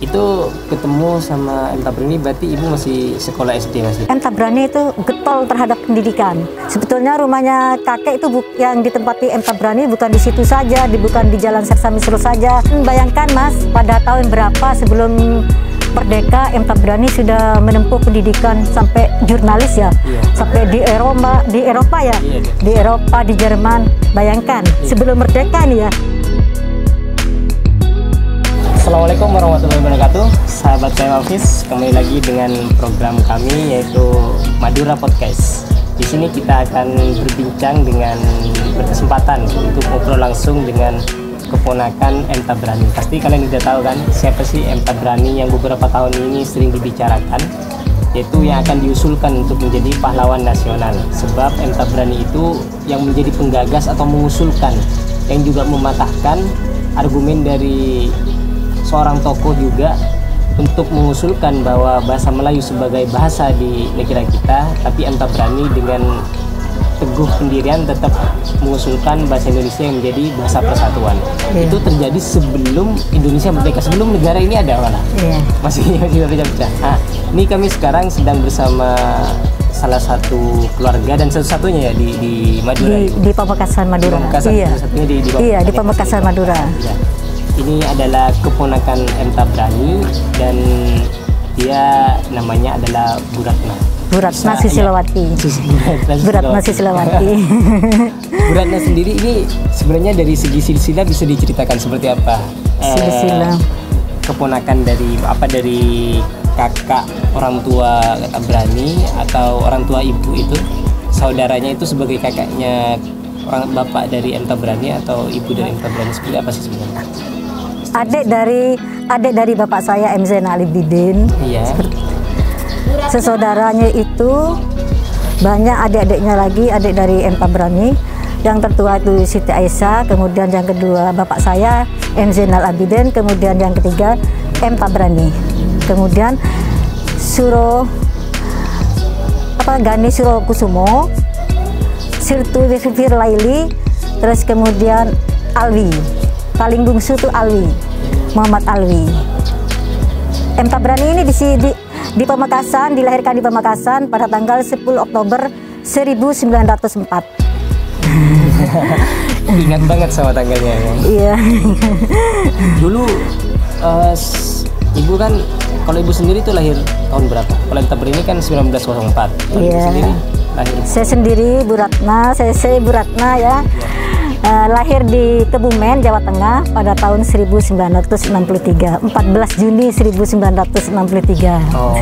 Itu ketemu sama M. Tabrani berarti ibu masih sekolah SD masih? M. Tabrani itu getol terhadap pendidikan. Sebetulnya rumahnya kakek itu yang ditempati M. Tabrani bukan di situ saja, bukan di Jalan Sersa Misro saja. Bayangkan mas, pada tahun berapa sebelum Merdeka M. Tabrani sudah menempuh pendidikan sampai jurnalis ya, iya. sampai di Eropa, di Eropa ya, iya, iya. di Eropa, di Jerman. Bayangkan iya. sebelum Merdeka nih ya. Assalamualaikum warahmatullahi wabarakatuh Sahabat saya Hafiz Kembali lagi dengan program kami Yaitu Madura Podcast Di sini kita akan berbincang dengan Berkesempatan untuk ngobrol langsung dengan Keponakan M. Tabrani Pasti kalian sudah tahu kan Siapa sih M. Tabrani yang beberapa tahun ini sering dibicarakan yaitu yang akan diusulkan untuk menjadi pahlawan nasional sebab M. Tabrani itu yang menjadi penggagas atau mengusulkan yang juga mematahkan argumen dari seorang tokoh juga untuk mengusulkan bahwa bahasa Melayu sebagai bahasa di negara kita tapi entah berani dengan teguh pendirian tetap mengusulkan bahasa Indonesia yang menjadi bahasa persatuan. Yeah. itu terjadi sebelum Indonesia merdeka sebelum negara ini ada mana yeah. masih masih berpecah nah, ini kami sekarang sedang bersama salah satu keluarga dan satu-satunya ya di di Madura di, di Pamekasan Madura. Di Pamekasan, iya. satunya di, di iya di Pamekasan Madura. Ya ini adalah keponakan M Tabrani dan dia namanya adalah Buratna. Buratna Sisilawati. Buratna Sisilawati. Buratna sendiri ini sebenarnya dari segi silsilah bisa diceritakan seperti apa? Silsilah. Eh, keponakan dari apa dari kakak orang tua Tabrani atau orang tua ibu itu saudaranya itu sebagai kakaknya orang bapak dari M Tabrani atau ibu dari M Tabrani seperti apa sih sebenarnya? Adik dari adik dari bapak saya M Zain Ali Bidin. Iya. Sesaudaranya itu banyak adik-adiknya lagi, adik dari M Tabrani. Yang tertua itu Siti Aisyah, kemudian yang kedua bapak saya M Zainal Abidin, kemudian yang ketiga M Tabrani. Kemudian Suro apa Gani Suro Kusumo, Sirtu Laili, terus kemudian Alwi paling bungsu tuh Alwi Muhammad Alwi. M Tabrani ini di, di, di Pamekasan dilahirkan di Pamekasan pada tanggal 10 Oktober 1904 ingat banget sama tanggalnya ya. iya. Dulu uh, ibu kan kalau ibu sendiri tuh lahir tahun berapa? Kalau M Tabrani kan 1904 kalau iya. sendiri lahir? Saya sendiri Bu Ratna saya, saya Bu Ratna ya, ya uh, lahir di Kebumen, Jawa Tengah pada tahun 1963, 14 Juni 1963. Oh,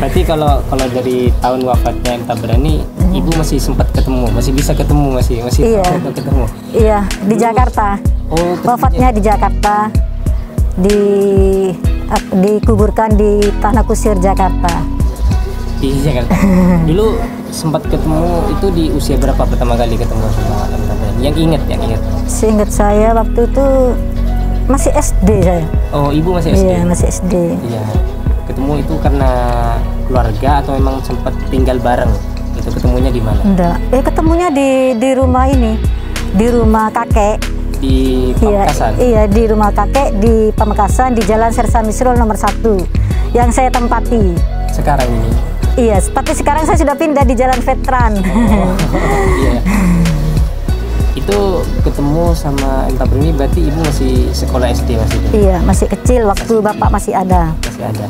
berarti kalau kalau dari tahun wafatnya M Tabrani, hmm. ibu masih sempat ketemu, masih bisa ketemu, masih masih iya. ketemu. Iya, di Jakarta. Oh, wafatnya di Jakarta. Di dikuburkan di Tanah Kusir Jakarta. Di Jakarta. Dulu sempat ketemu itu di usia berapa pertama kali ketemu sama M Yang ingat, yang ingat. Seingat saya waktu itu masih SD saya. Oh, ibu masih SD. Iya, masih SD. Iya. Ketemu itu karena keluarga atau memang sempat tinggal bareng? Itu ketemunya di mana? Enggak. Eh ketemunya di di rumah ini, di rumah kakek. Di Pamekasan. Iya, iya di rumah kakek di Pamekasan di Jalan Sersa Misrul nomor satu yang saya tempati. Sekarang ini Iya, tapi sekarang saya sudah pindah di Jalan Veteran. Oh, iya. Itu ketemu sama Entah ini berarti ibu masih sekolah SD masih? Iya, masih kecil waktu masih, bapak masih ada. Masih ada.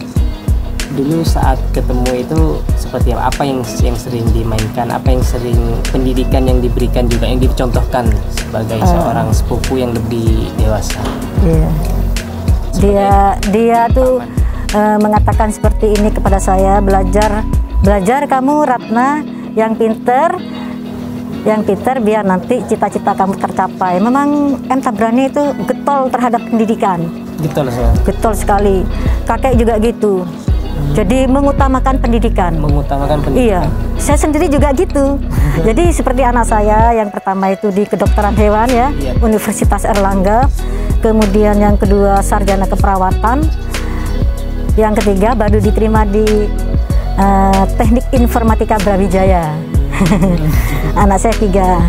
Dulu saat ketemu itu seperti apa? Apa yang yang sering dimainkan? Apa yang sering pendidikan yang diberikan juga yang dicontohkan sebagai uh, seorang sepupu yang lebih dewasa? Iya. dia dia tuh uh, mengatakan seperti ini kepada saya belajar belajar kamu Ratna yang pinter yang pinter biar nanti cita-cita kamu tercapai. Memang M Tabrani itu getol terhadap pendidikan. Getol saya getol sekali. Kakek juga gitu. Hmm. jadi mengutamakan pendidikan. Mengutamakan pendidikan. Iya. Saya sendiri juga gitu. Jadi seperti anak saya yang pertama itu di kedokteran hewan ya iya. Universitas Erlangga. Kemudian yang kedua sarjana keperawatan. Yang ketiga baru diterima di uh, teknik informatika Brawijaya anak saya tiga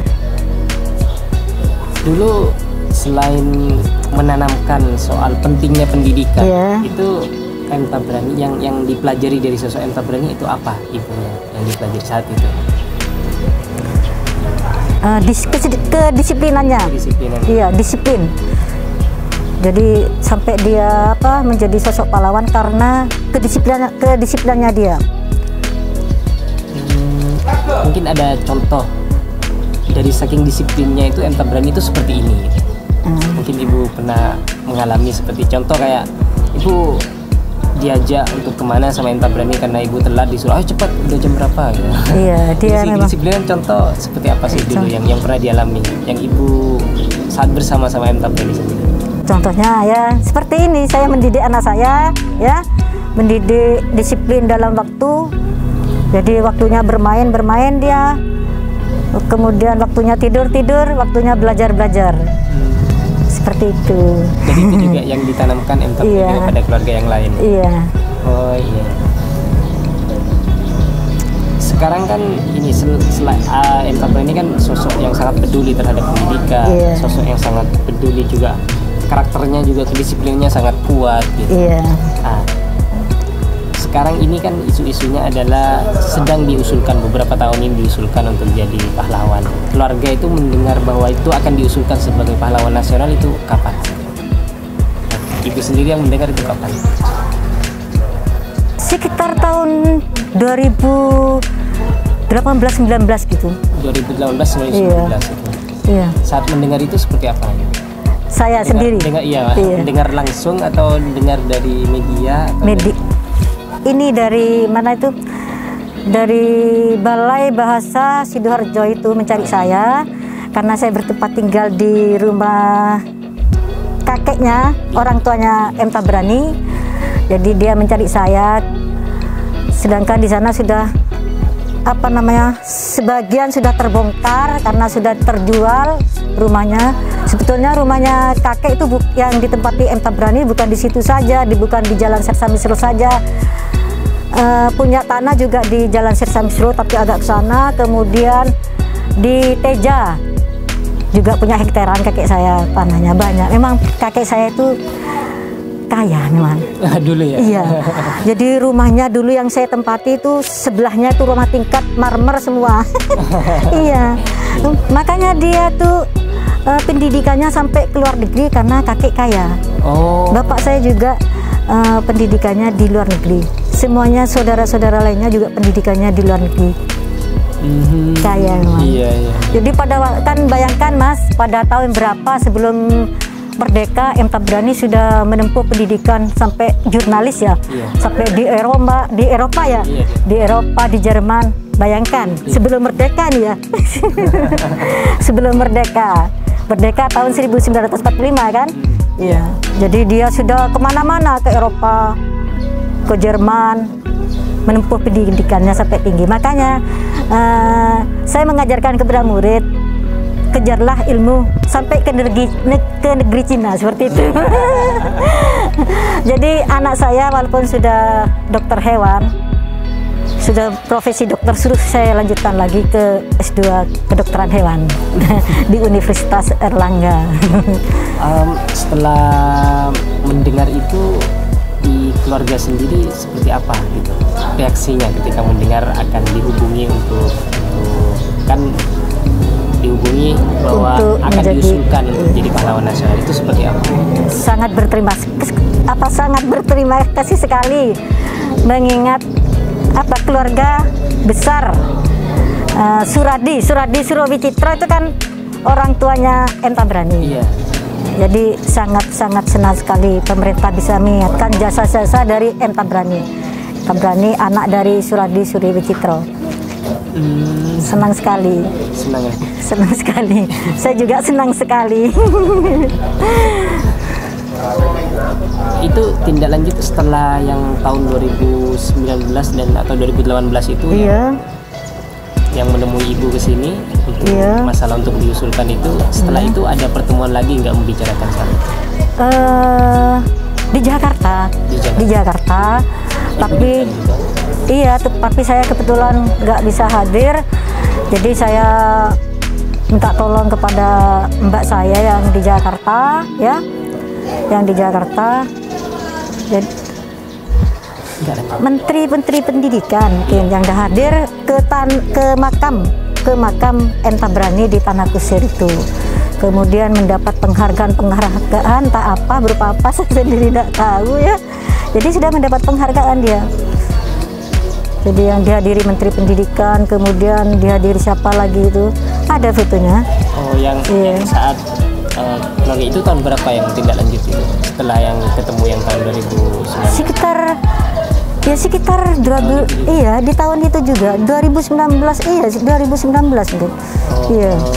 dulu selain menanamkan soal pentingnya pendidikan yeah. itu M Tabrani yang yang dipelajari dari sosok M Tabrani itu apa ibunya yang dipelajari saat itu? Eh, dis- kedisiplinannya Kedisiplinan. iya disiplin jadi sampai dia apa menjadi sosok pahlawan karena kedisiplinan kedisiplinannya dia Hmm, mungkin ada contoh dari saking disiplinnya itu M Tabrani itu seperti ini. Hmm. Mungkin ibu pernah mengalami seperti contoh kayak ibu diajak untuk ke mana sama M Tabrani karena ibu telat disuruh ayo cepat udah jam berapa gitu. iya dia Jadi memang kedisiplinan contoh seperti apa sih dulu yang yang pernah dialami yang ibu saat bersama sama M Tabrani sendiri. Contohnya ya seperti ini saya mendidik anak saya ya mendidik disiplin dalam waktu. Jadi waktunya bermain bermain dia. Kemudian waktunya tidur tidur, waktunya belajar belajar. Seperti itu. Jadi itu juga yang ditanamkan M Tabrani Iya. pada keluarga yang lain. Iya. Oh iya. Sekarang kan ini sel, sel, uh. Tabrani ini kan sosok yang sangat peduli terhadap pendidikan, Iya. sosok yang sangat peduli juga karakternya juga kedisiplinnya sangat kuat gitu. Iya. Ah, sekarang ini kan isu-isunya adalah sedang diusulkan beberapa tahun ini diusulkan untuk jadi pahlawan. Keluarga itu mendengar bahwa itu akan diusulkan sebagai pahlawan nasional itu kapan? Nah, Ibu sendiri yang mendengar itu kapan? Sekitar tahun 2018-19 gitu. 2018 sampai Iya. 2019 itu. Iya. Saat mendengar itu seperti apa? Saya Dengar- sendiri. Dengar iya, Iya. dengar langsung atau dengar dari media atau Medik. Ini dari mana itu? Dari Balai Bahasa Sidoarjo itu mencari saya karena saya bertempat tinggal di rumah kakeknya, orang tuanya M Tabrani. Jadi dia mencari saya. Sedangkan di sana sudah apa namanya? Sebagian sudah terbongkar karena sudah terjual rumahnya. Sebetulnya rumahnya kakek itu yang ditempati M Tabrani bukan di situ saja, di bukan di Jalan Sersa Misro saja. Eh, punya tanah juga di Jalan Sirsa Misro tapi agak ke sana. Kemudian di Teja juga punya hektaran kakek saya tanahnya banyak. Memang kakek saya itu kaya memang. dulu ya? Iya. Jadi rumahnya dulu yang saya tempati itu sebelahnya itu rumah tingkat marmer semua. iya. Makanya dia tuh eh, pendidikannya sampai ke luar negeri karena kakek kaya. Oh. Bapak saya juga eh, pendidikannya di luar negeri. Semuanya saudara-saudara lainnya juga pendidikannya di luar negeri. Mhm. Kaya memang. Iya, iya. Jadi pada kan bayangkan Mas, pada tahun berapa sebelum merdeka M Tabrani sudah menempuh pendidikan sampai jurnalis ya. Iya. Sampai di Eropa, di Eropa ya. Iya. Di Eropa, di Jerman. Bayangkan sebelum merdeka nih ya. sebelum merdeka. Merdeka tahun 1945 kan? Iya. Jadi dia sudah ke mana-mana ke Eropa, ke Jerman, menempuh pendidikannya sampai tinggi. Makanya eh, saya mengajarkan kepada murid kejarlah ilmu sampai ke negeri ne- ke negeri Cina seperti itu. Jadi anak saya walaupun sudah dokter hewan, sudah profesi dokter suruh saya lanjutkan lagi ke S2 kedokteran hewan di Universitas Erlangga. Em, setelah mendengar itu di keluarga sendiri seperti apa gitu reaksinya ketika mendengar akan dihubungi untuk, untuk kan dihubungi bahwa Untuk akan menjadi- diusulkan untuk jadi pahlawan nasional itu seperti apa? sangat berterima apa sangat berterima kasih sekali mengingat apa keluarga besar eh, Suradi Suradi Surowi Citra itu kan orang tuanya M Tabrani Iya. jadi sangat sangat senang sekali pemerintah bisa mengingatkan jasa-jasa dari M Tabrani Tabrani anak dari Suradi Surowi Citra Hmm, senang sekali senang ya. senang sekali saya juga senang sekali Itu tindak lanjut setelah yang tahun 2019 dan atau 2018 itu yang, iya yang menemui ibu ke sini untuk Iya. masalah untuk diusulkan itu. Setelah itu ada pertemuan lagi nggak membicarakan? Eh, di Jakarta, Di Jakarta. di Jakarta. Tapi. Iya, tapi saya kebetulan nggak bisa hadir, jadi saya minta tolong kepada mbak saya yang di Jakarta, ya, yang di Jakarta. Jadi, menteri-menteri pendidikan mungkin yang dah hadir ke tan ke makam ke makam Entabrani di Tanah Kusir itu. Kemudian mendapat penghargaan penghargaan tak apa berupa apa saya sendiri tidak tahu ya. Jadi sudah mendapat penghargaan dia jadi yang dihadiri menteri pendidikan kemudian dihadiri siapa lagi itu? Ada fotonya. Oh, yang, Iya. yang saat uh, itu tahun berapa yang tindak lanjut itu? Setelah yang ketemu yang tahun 2009. sekitar ya sekitar 2000 iya di tahun itu juga. 2019 iya 2019 mungkin iya Oh,